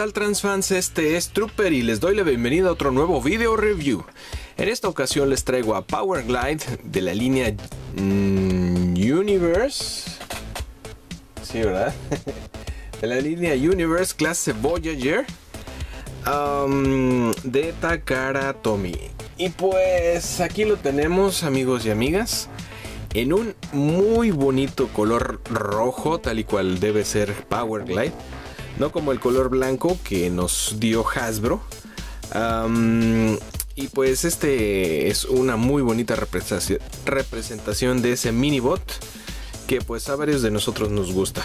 ¿Qué tal transfans? Este es Trooper y les doy la bienvenida a otro nuevo video review. En esta ocasión les traigo a Power Glide de la línea mm, Universe. Sí, ¿verdad? de la línea Universe clase Voyager de Takara Tomy. Y pues aquí lo tenemos amigos y amigas en un muy bonito color rojo tal y cual debe ser Power Glide no como el color blanco que nos dio Hasbro. y pues este es una muy bonita representación de ese minibot que pues a varios de nosotros nos gusta.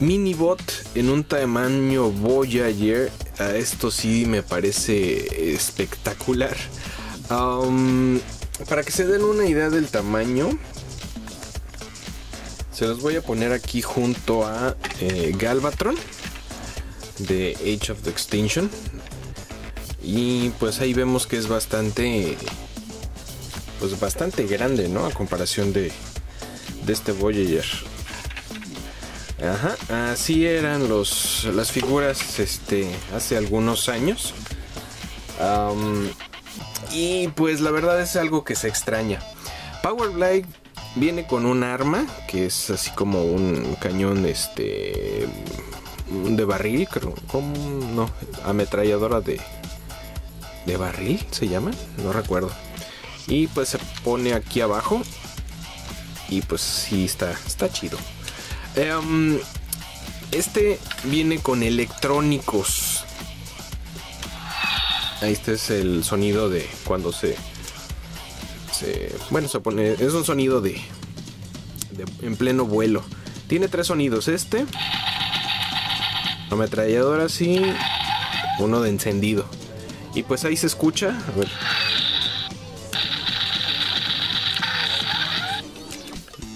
Minibot en un tamaño Voyager, esto sí me parece espectacular. para que se den una idea del tamaño, se los voy a poner aquí junto a eh, Galvatron de Age of the Extinction. Y pues ahí vemos que es bastante. Pues bastante grande, ¿no? A comparación de, de este Voyager. Ajá, así eran los, las figuras este, hace algunos años. y pues la verdad es algo que se extraña. Power Blade Viene con un arma que es así como un cañón este de barril, creo, no, ametralladora de de barril se llama, no recuerdo. Y pues se pone aquí abajo y pues sí está está chido. Em, este viene con electrónicos. Este es el sonido de cuando se bueno, es un sonido de, en pleno vuelo. Tiene tres sonidos, este, ametralladora así, uno de encendido. Y pues ahí se escucha,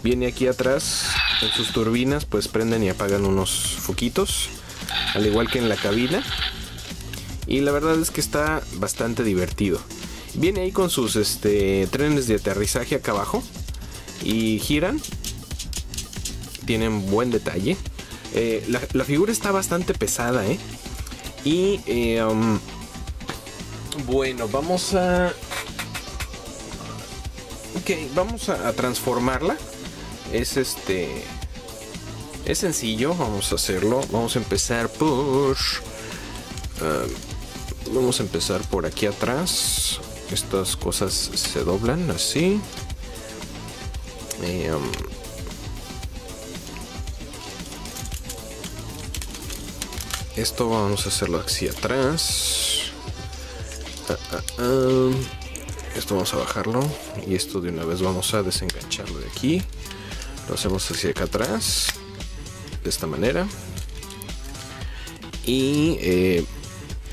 Viene aquí atrás, en sus turbinas, pues prenden y apagan unos foquitos, al igual que en la cabina. Y la verdad es que está bastante divertido. Viene ahí con sus este, trenes de aterrizaje acá abajo. Y giran. Tienen buen detalle. Eh, la, figura está bastante pesada, ¿eh? Y eh, um, bueno, vamos a... Ok, vamos a, transformarla. Es este... Es sencillo, vamos a hacerlo. Vamos a empezar por... Uh, vamos a empezar por aquí atrás estas cosas se doblan así. Um, esto vamos a hacerlo hacia atrás. Ah, ah, ah. esto vamos a bajarlo y esto de una vez vamos a desengancharlo de aquí. Lo hacemos hacia acá atrás de esta manera. Y eh,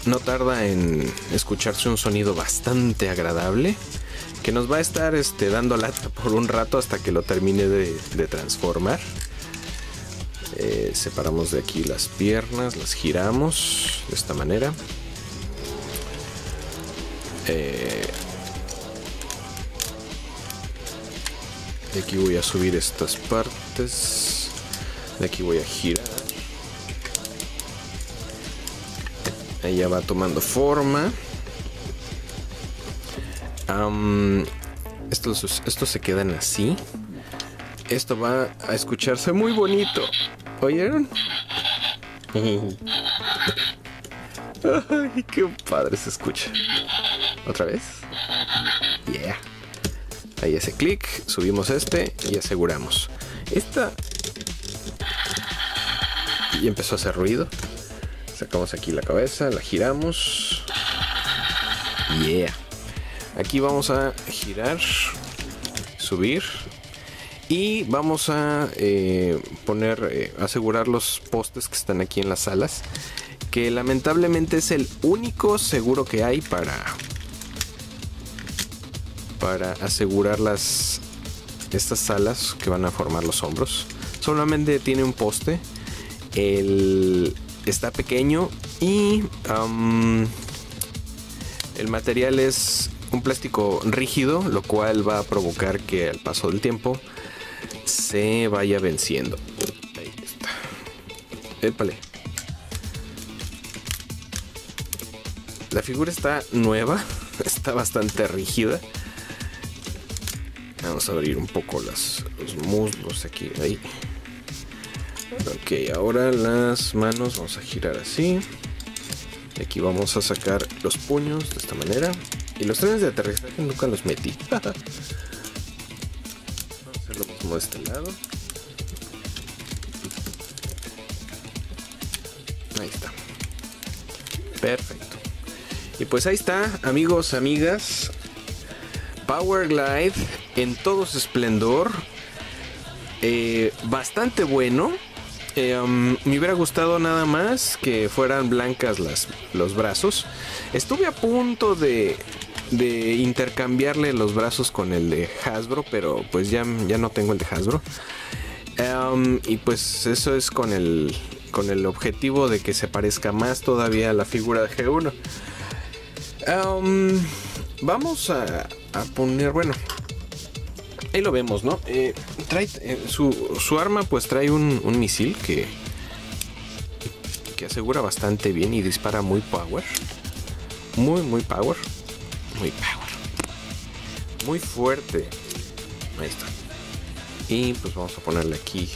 no tarda en escucharse un sonido bastante agradable que nos va a estar este, dando lata por un rato hasta que lo termine de, transformar. Eh, separamos de aquí las piernas, las giramos de esta manera. Eh, de aquí voy a subir estas partes. De aquí voy a girar. Ya va tomando forma. estos, estos se quedan así. Esto va a escucharse muy bonito. ¿Oyeron? Ay, qué padre se escucha. ¿Otra vez? Yeah. Ahí hace clic, subimos este y aseguramos. Esta... Y empezó a hacer ruido. Sacamos aquí la cabeza, la giramos. Yeah. Aquí vamos a girar, subir y vamos a eh, poner, eh, asegurar los postes que están aquí en las alas. Que lamentablemente es el único seguro que hay para para asegurar las estas alas que van a formar los hombros. Solamente tiene un poste. El, está pequeño y el material es un plástico rígido, lo cual va a provocar que al paso del tiempo se vaya venciendo. Ahí está. Épale. La figura está nueva, está bastante rígida. Vamos a abrir un poco las, los muslos aquí, ahí. Ok, ahora las manos vamos a girar así. Y aquí vamos a sacar los puños de esta manera. Y los trenes de aterrizaje nunca los metí. vamos a hacer lo de este lado. Ahí está. Perfecto. Y pues ahí está, amigos, amigas. Power Glide en todo su esplendor. Eh, bastante bueno. Eh, um, me hubiera gustado nada más que fueran blancas las, los brazos. Estuve a punto de, de intercambiarle los brazos con el de Hasbro, pero pues ya, ya no tengo el de Hasbro. Um, y pues eso es con el, con el objetivo de que se parezca más todavía a la figura de G1. Um, vamos a, a poner, bueno, ahí lo vemos, ¿no? Eh, trae, eh, su, su, arma pues trae un, un, misil que, que asegura bastante bien y dispara muy power. Muy, muy power. Muy power. Muy fuerte. Ahí está. Y pues vamos a ponerle aquí.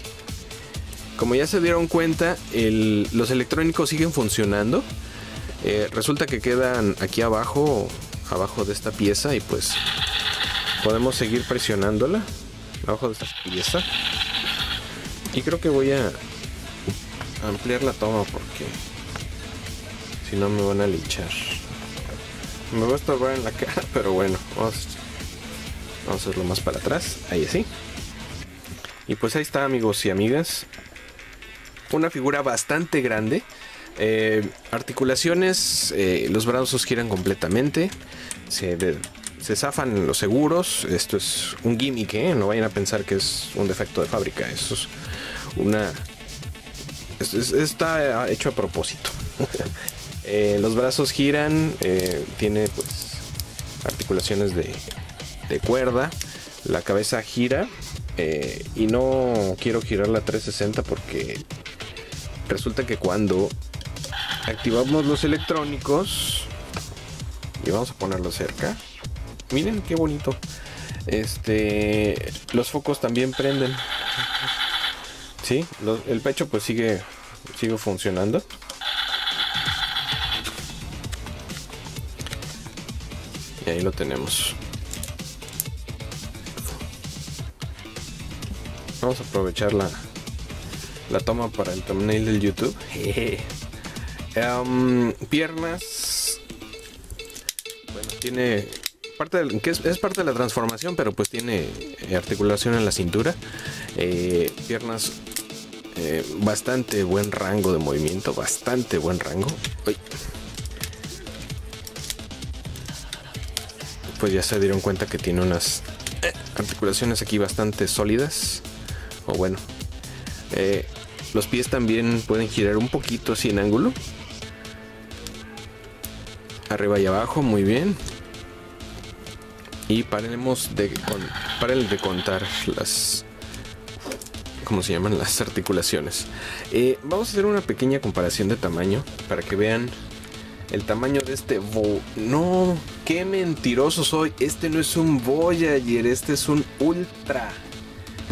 Como ya se dieron cuenta, los electrónicos siguen funcionando. Eh, resulta que quedan aquí abajo, abajo de esta pieza y pues podemos seguir presionándola. Abajo de esta pieza. Y creo que voy a ampliar la toma porque si no me van a linchar. Me va a estorbar en la cara pero bueno vamos, vamos a hacerlo más para atrás. Ahí así y pues ahí está amigos y amigas. Una figura bastante grande. Eh, articulaciones eh, los brazos giran completamente. Se de, se zafan los seguros. Esto es un gimmick, ¿eh? no vayan a pensar que es un defecto de fábrica. Eso es una. Es, es, está hecho a propósito. eh, los brazos giran, eh, tiene pues articulaciones de, de, cuerda. La cabeza gira. Y no quiero girar la 360 porque resulta que cuando activamos los electrónicos y vamos a ponerlo cerca Miren qué bonito. Este, los focos también prenden. Sí, el pecho pues sigue, sigue funcionando. Y ahí lo tenemos. Vamos a aprovechar la, la toma para el thumbnail del YouTube. um, piernas. Bueno, tiene parte es, parte de la transformación, pero pues tiene eh, articulación en la cintura, eh, piernas, eh, bastante buen rango de movimiento, bastante buen rango. Pues ya se dieron cuenta que tiene unas articulaciones aquí bastante sólidas, o bueno, los pies también pueden girar un poquito así en ángulo. Arriba y abajo, muy bien y paremos de, con, de contar las ¿cómo se llaman? las articulaciones. Eh, vamos a hacer una pequeña comparación de tamaño para que vean el tamaño de este Vo no qué mentiroso soy. Este no es un Voyager este es un Ultra.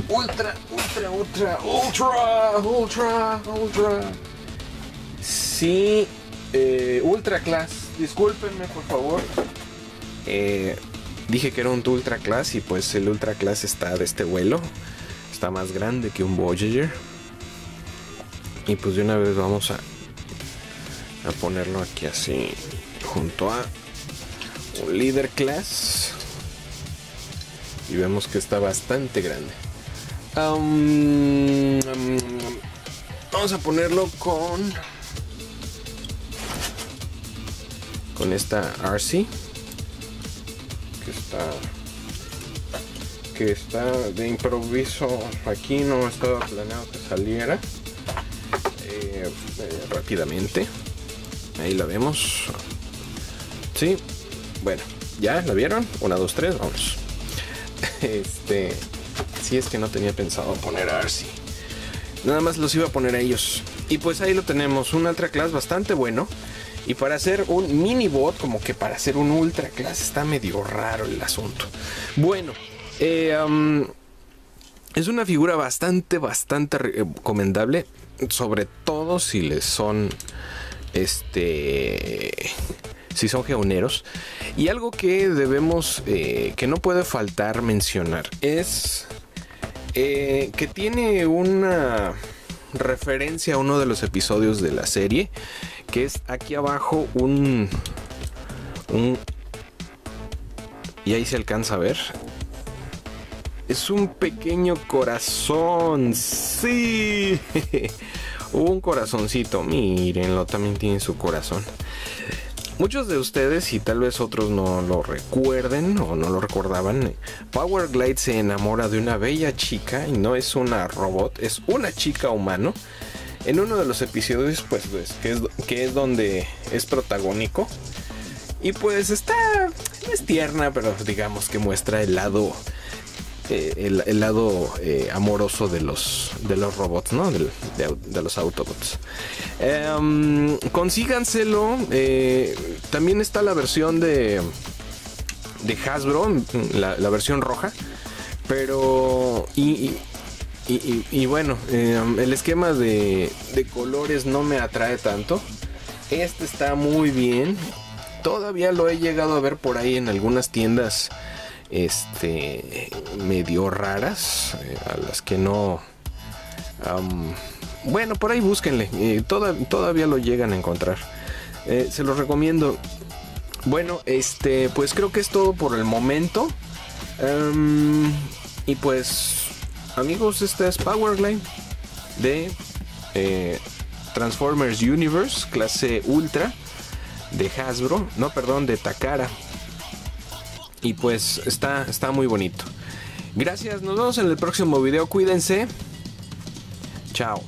Ultra Ultra Ultra Ultra Ultra Ultra. Sí eh, Ultra Class. Discúlpenme por favor. Eh, Dije que era un Ultra Class y pues el Ultra Class está de este vuelo. Está más grande que un Voyager. Y pues de una vez vamos a, a ponerlo aquí así junto a un Leader Class. Y vemos que está bastante grande. Vamos a ponerlo con con esta RC que está que está de improviso. Aquí no estaba planeado que saliera. Eh, eh, rápidamente. Ahí la vemos. Sí. Bueno ya la vieron una dos tres vamos este si es que no tenía pensado poner a Arcee nada más los iba a poner a ellos. Y pues ahí lo tenemos un ultra class bastante bueno Y para hacer un mini bot, como que para hacer un ultra clase, está medio raro el asunto. Bueno, eh, es una figura bastante, bastante recomendable. Sobre todo si les son. Este. Si son geoneros. Y algo que debemos. Eh, que no puede faltar mencionar. Es. Eh, que tiene una referencia a uno de los episodios de la serie. Que es aquí abajo un. Un. Y ahí se alcanza a ver es un pequeño corazón. Sí. un corazoncito. Mírenlo, también tiene su corazón. Muchos de ustedes, y tal vez otros no lo recuerden o no lo recordaban, Power Glide se enamora de una bella chica y no es una robot, es una chica humano. En uno de los episodios, pues, que, es, que es donde es protagónico. Y pues está, es tierna, pero digamos que muestra el lado eh, el, lado eh, amoroso de los, de los robots, ¿no? De, los Autobots. Em, consíganselo. Eh, también está la versión de, de Hasbro, la, versión roja. Pero... Y, bueno, em, el esquema de, colores no me atrae tanto. Este está muy bien. Todavía lo he llegado a ver por ahí en algunas tiendas este medio raras eh, a las que no bueno por ahí búsquenle todavía lo llegan a encontrar eh, se los recomiendo bueno este pues creo que es todo por el momento y pues amigos esta es Powerline de Transformers Universe clase Ultra de Hasbro no perdón de Takara y pues está, está muy bonito. Gracias, nos vemos en el próximo video. Cuídense. Chao.